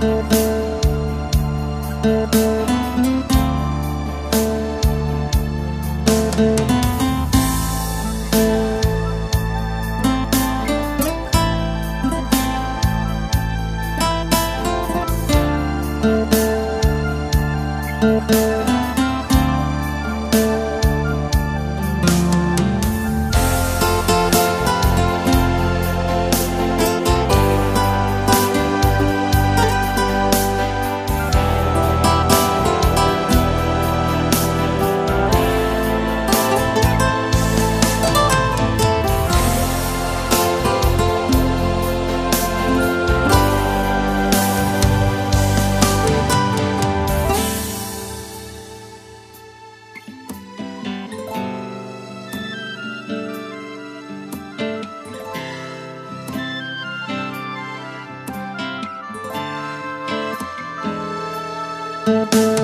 Thank you. Música